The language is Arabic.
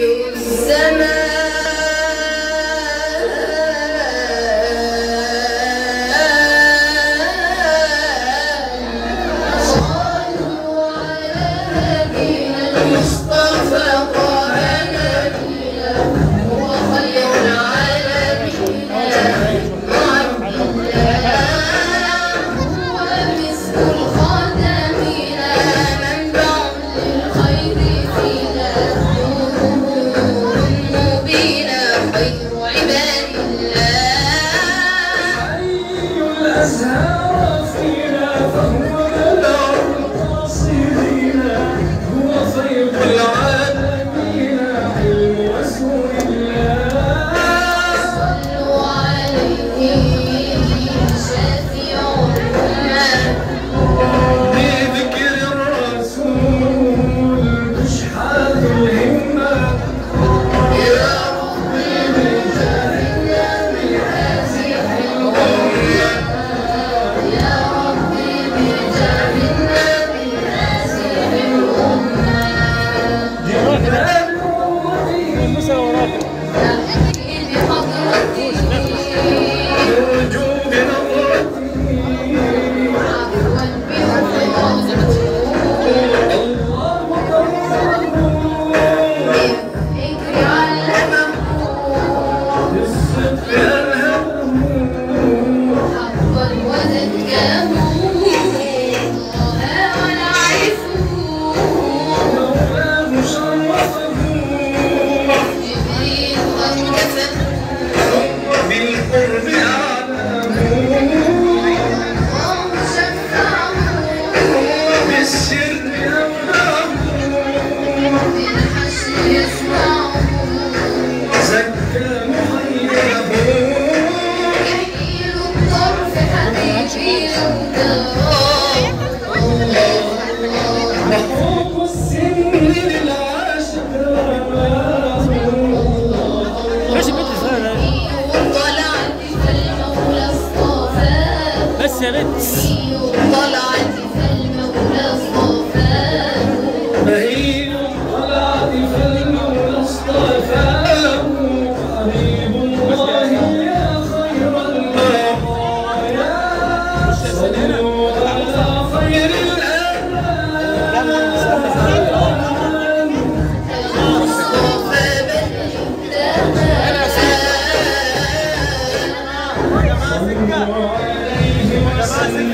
السماء That's how Amém. يا بنت طلعت فيلم اصطفاه بهيم طلعت فيلم اصطفاه حبيب الله يا خير البقايا صلوا على خير الانام Come on. Gracias.